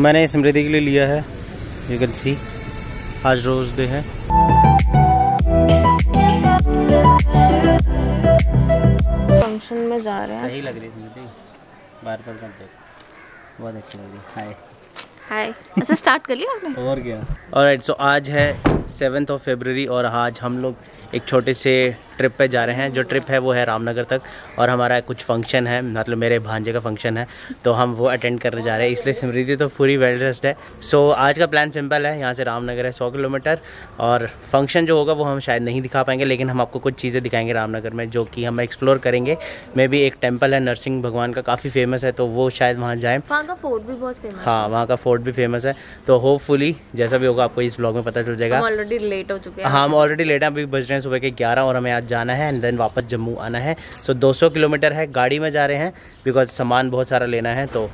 तो मैंने स्मृति के लिए लिया है यू कैन सी आज रोज डे है। फ़ंक्शन में जा रहे हैं। सही लग रही है स्मृति। बार बार कर देख बहुत अच्छी लग रही है। हाय। हाय। अच्छा स्टार्ट कर लिया आपने? और क्या? ऑलराइट सो आज है सेवन्थ ऑफ़ फेबररी और आज हम लोग एक छोटे से ट्रिप पे जा रहे हैं। जो ट्रिप है वो है रामनगर तक और हमारा कुछ फ़ंक्शन है मतलब मेरे भांजे का फ़ंक्शन है तो हम वो अटेंड करने जा रहे हैं। इसलिए स्मृति तो पूरी वेल ड्रेस्ड है। सो so, आज का प्लान सिंपल है। यहाँ से रामनगर है सौ किलोमीटर और फ़ंक्शन जो होगा वो हम शायद नहीं दिखा पाएँगे लेकिन हम आपको कुछ चीज़ें दिखाएँगे रामनगर में जो कि हम एक्सप्लोर करेंगे। मे भी एक टेंपल है नरसिंह भगवान का काफ़ी फ़ेमस है तो वो शायद वहाँ जाएँ। वहाँ का फोर्ट भी बहुत फ़ेमस हाँ वहाँ का फोर्ट भी फ़ेमस है। तो होपफुली जैसा भी होगा आपको इस ब्लॉग में पता चल जाएगा। ऑलरेडी लेट हो चुके हैं। हाँ हम ऑलरेडी लेट हैं। अभी बज रहे हैं सुबह के 11 और हमें आज जाना है एंड देन वापस जम्मू आना है। सो 200 किलोमीटर है गाड़ी में जा रहे हैं बिकॉज़ सामान बहुत सारा लेना है तो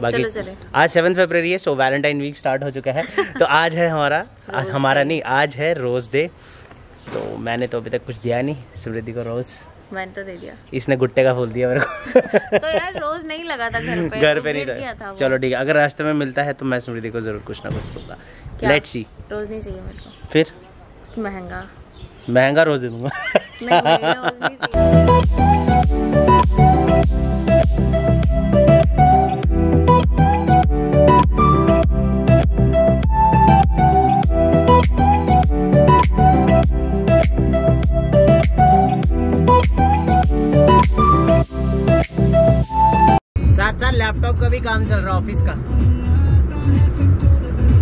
बाकी चलो चले। आज सेवन फेबररी है सो वैलेंटाइन वीक स्टार्ट हो चुका है। तो आज है हमारा आज हमारा नहीं आज है रोज़ डे तो मैंने तो अभी तक कुछ दिया नहीं स्मृति को रोज़ मैंने तो दे दिया। इसने गुट्टे का फूल दिया मेरे को। तो यार रोज नहीं लगा था घर पे घर तो पे नहीं था। था चलो ठीक है। अगर रास्ते में मिलता है तो मैं स्मृति को ज़रूर कुछ ना कुछ दूँगा? लेट्स सी रोज नहीं चाहिए मेरे को। फिर? महँगा। महँगा रोज दे दूँगा। नहीं नहीं, रोज नहीं चाहिए। साथ साथ लैपटॉप का भी काम चल रहा है ऑफ़िस का।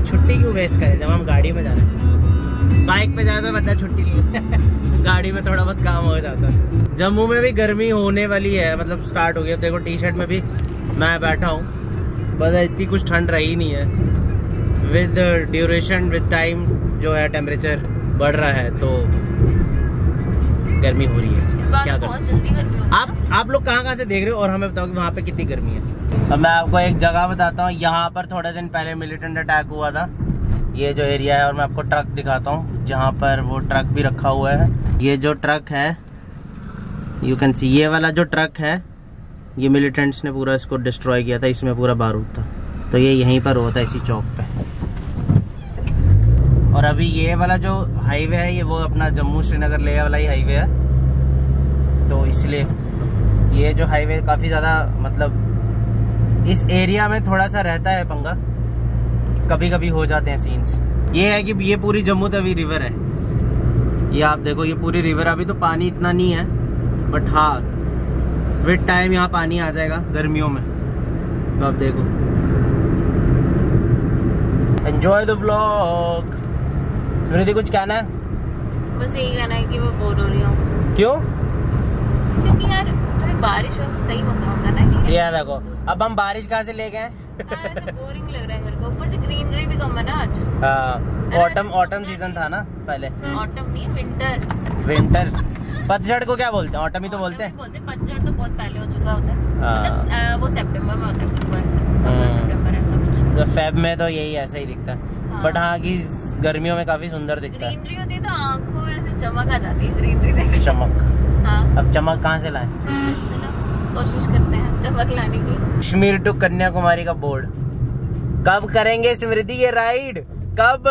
छुट्टी क्यों वेस्ट करें? जब हम गाड़ी में जा रहे हैं। बाइक पे जाए तो बंदा छुट्टी नहीं गाड़ी में थोड़ा बहुत काम हो जाता है। जम्मू में भी गर्मी होने वाली है मतलब स्टार्ट हो गई। अब देखो टी शर्ट में भी मैं बैठा हूँ। बस इतनी कुछ ठंड रही नहीं है। विद ड्यूरेशन विद टाइम जो है टेम्परेचर बढ़ रहा है तो गर्मी हो रही है। इस बार क्या तो कर बहुत जल्दी गर्मी होगी आप आप लोग कहाँ कहाँ से देख रहे हो और हमें बताओ कि वहाँ पे कितनी गर्मी है? अब मैं आपको एक जगह बताता हूँ। यहाँ पर थोड़े दिन पहले मिलिटेंट अटैक हुआ था। ये जो एरिया है और मैं आपको ट्रक दिखाता हूँ जहाँ पर वो ट्रक भी रखा हुआ है। ये जो ट्रक है यू कैन सी ये वाला जो ट्रक है ये मिलिटेंट्स ने पूरा इसको डिस्ट्रॉय किया था इसमें पूरा बारूद था। तो ये यहीं पर हुआ था इसी चौक पे। और अभी ये वाला जो हाईवे है, ये वो अपना जम्मू श्रीनगर ले वाला ही हाईवे है। तो इसलिए ये जो हाईवे काफ़ी ज़्यादा मतलब इस एरिया में थोड़ा सा रहता है पंगा। कभी कभी हो जाते हैं सीन्स ये है कि ये पूरी जम्मू तवी रिवर है। ये आप देखो, ये पूरी रिवर अभी तो पानी इतना नहीं है बट हाँ विद टाइम यहाँ पानी आ जाएगा गर्मियों में। तो आप देखो। एंजॉय द ब्लॉग स्मृति कुछ कहना है? बस यही कहना है कि मैं बोर हो रही हूँ। क्यों? क्योंकि यार थोड़ी बारिश हो सही मौसम होता है ना ये देखो अब हम बारिश कहाँ से ले गए बोरिंग लग रहा है मेरे को। ऊपर से ग्रीनरी भी कम है ना आज। हाँ ऑटम ऑटम सीज़न था ना पहले। ऑटम नहीं विंटर विंटर पतझड़ को क्या बोलते हैं? ऑटम ही तो बोलते हैं। बोलते हैं पतझड़ तो बहुत पहले हो चुका होता है। हाँ। मतलब वो सितंबर में होता है अक्टूबर हम्म। सितंबर ऐसा कुछ। तो फेब में तो यही ऐसा ही दिखता है हाँ। बट हाँ कि गर्मियों में काफ़ी सुंदर दिखता है। ग्रीनरी होती तो आँखों में ऐसे चमक आ जाती है ग्रीनरी देख चमक। हाँ। अब चमक कहाँ से लाए? चलो कोशिश करते हैं चमक लाने की। कश्मीर टू कन्याकुमारी का बोर्ड। कब करेंगे स्मृति ये राइड कब?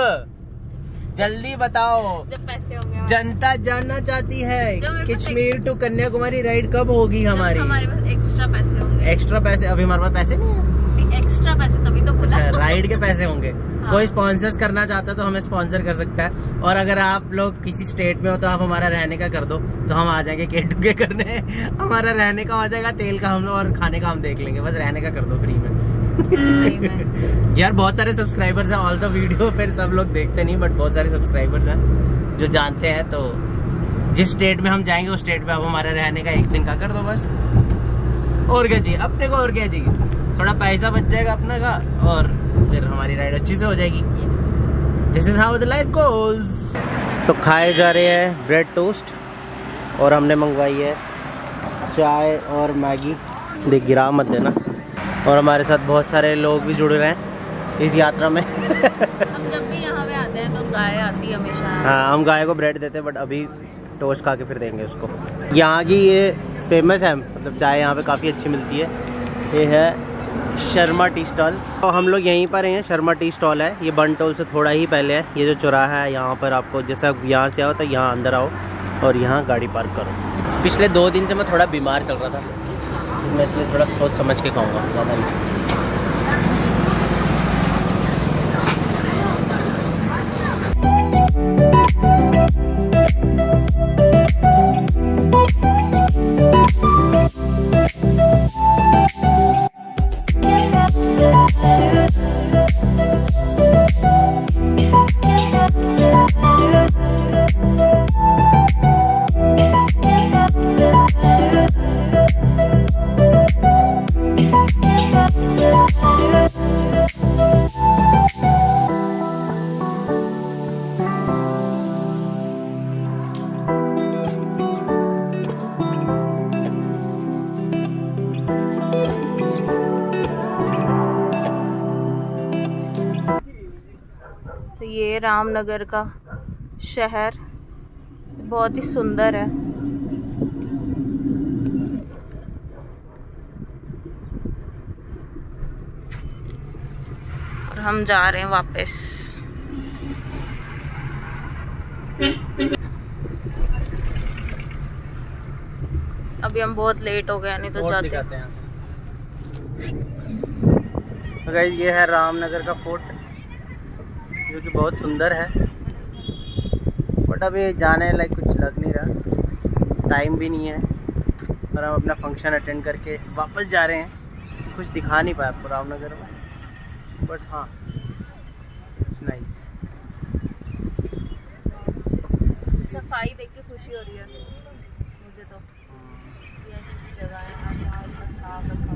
जल्दी बताओ। जब पैसे होंगे जनता जानना चाहती है कश्मीर टू कन्याकुमारी राइड कब होगी हमारी? हमारे पास एक्स्ट्रा पैसे होंगे। एक्स्ट्रा पैसे? अभी हमारे पास पैसे नहीं है। एक्स्ट्रा पैसे तभी तो अच्छा राइड के पैसे होंगे। हाँ। कोई स्पॉन्सर्स करना चाहता है तो हमें स्पॉन्सर कर सकता है। और अगर आप लोग किसी स्टेट में हो तो आप हमारा रहने का कर दो तो हम आ जाएँगे के टू के करने। हमारा रहने का हो जाएगा तेल का हम लोग और खाने का हम देख लेंगे। बस रहने का कर दो फ्री में। यार बहुत सारे सब्सक्राइबर्स हैं ऑल द वीडियो फिर सब लोग देखते नहीं बट बहुत सारे सब्सक्राइबर्स हैं जो जानते हैं तो जिस स्टेट में हम जाएँगे उस स्टेट में अब हमारा रहने का एक दिन का कर दो बस। और क्या चाहिए अपने को और क्या चाहिए थोड़ा पैसा बच जाएगा अपने का और फिर हमारी राइड अच्छी से हो जाएगी। This is how the life goes तो खाए जा रहे हैं ब्रेड टोस्ट और हमने मंगवाई है चाय और मैगी। देख गिरा मत देना। और हमारे साथ बहुत सारे लोग भी जुड़ रहे हैं इस यात्रा में। हम जब भी यहाँ पे आते हैं तो गाय आती है हमेशा। हाँ हम गाय को ब्रेड देते हैं बट अभी टोस्ट खा के फिर देंगे उसको। यहाँ की ये फ़ेमस है मतलब चाय यहाँ पे काफ़ी अच्छी मिलती है। ये है शर्मा टी स्टॉल। तो हम लोग यहीं पर हैं, शर्मा टी स्टॉल है। ये बन टोल से थोड़ा ही पहले है। ये जो चौराहा है, यहाँ पर आपको जैसा यहाँ से आओ तो यहाँ अंदर आओ और यहाँ गाड़ी पार्क करो। पिछले दो दिन से मैं थोड़ा बीमार चल रहा था। मैं इसलिए थोड़ा सोच समझ के कहूँगा। रामनगर का शहर बहुत ही सुंदर है। और हम जा रहे हैं वापस। अभी हम बहुत लेट हो गए नहीं तो जाते। हैं। तो गाइस ये है रामनगर का फोर्ट जो कि बहुत सुंदर है। बट अभी जाने लाइक कुछ लग नहीं रहा। टाइम भी नहीं है। और हम अपना फ़ंक्शन अटेंड करके वापस जा रहे हैं। कुछ दिखा नहीं पाया आपको रामनगर में। बट हाँ। नाइस सफ़ाई देख के खुशी हो रही है। मुझे तो। ये ऐसी जगह है। साफ़ रखा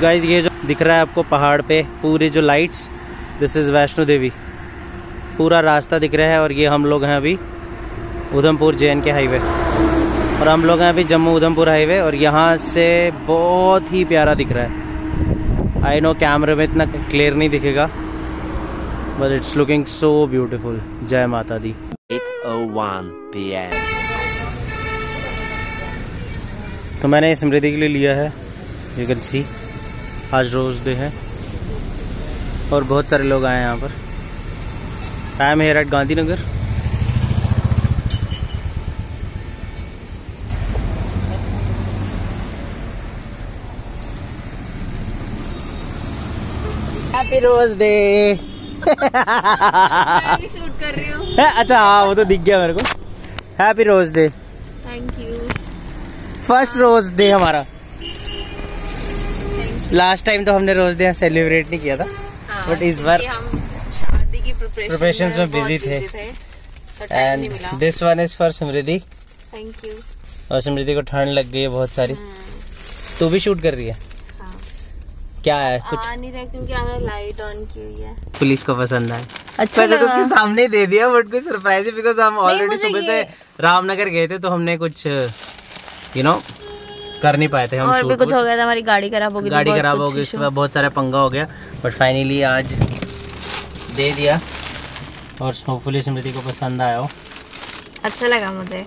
गाइस ये जो दिख रहा है आपको पहाड़ पे पूरी जो lights this is Vaishno Devi. पूरा रास्ता दिख रहा है और ये हम लोग हैं अभी उधमपुर जेएन के हाईवे। और हम लोग हैं अभी जम्मू उधमपुर हाईवे और यहाँ से बहुत ही प्यारा दिख रहा है। आई नो कैमरे में इतना क्लियर नहीं दिखेगा but it's looking so beautiful जय माता दी। 8:01 तो मैंने स्मृति के लिए लिया है यू कैन सी आज रोज डे है। और बहुत सारे लोग आए हैं यहाँ पर। I am here at Gandhinagar happy rose day shoot कर रही हूँ। अच्छा हाँ वो तो दिख गया मेरे को। Happy rose day thank you first rose day हमारा। लास्ट टाइम तो हमने रोज डे सेलिब्रेट नहीं किया था But इस बार- हम शादी की प्रिपरेशन में busy थे। टाइम नहीं मिला। And this one is for Smriti thank you और स्मृति को ठंड लग गई है बहुत सारी। तू भी शूट कर रही है? हाँ। क्या है? कुछ आ नहीं रहा क्योंकि हमने लाइट ऑन की हुई है। पुलिस को पसंद आए अच्छा वैसे तो उसके सामने दे दिया बट कोई सरप्राइज़ है बिकॉज़ हम ऑलरेडी सुबह से रामनगर गए थे तो हमने कुछ यू नो कर नहीं पाए थे हम और भी कुछ हो गया था हमारी गाड़ी खराब हो गई गाड़ी खराब हो गई उसके बाद बहुत सारा पंगा हो गया बट फाइनली आज दे दिया और होपफुली स्मृति को पसंद आया हो। अच्छा लगा मुझे।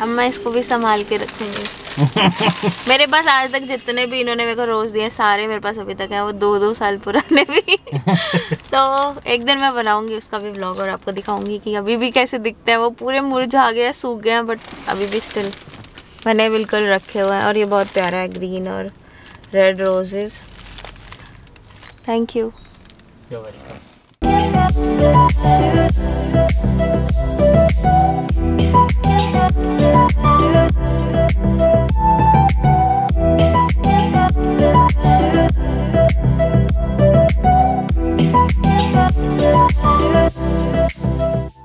अब मैं इसको भी संभाल के रखूँगी। मेरे पास आज तक जितने भी इन्होंने मेरे को रोज दिए सारे मेरे पास अभी तक हैं वो दो दो साल पुराने भी। तो एक दिन मैं बनाऊँगी उसका भी ब्लॉग और आपको दिखाऊँगी कि अभी भी कैसे दिखते हैं। वो पूरे मुरझा गए सूख गए हैं बट अभी भी स्टिल मैंने बिल्कुल रखे हुए हैं और ये बहुत प्यारा है ग्रीन और रेड रोजेज़ थैंक यू.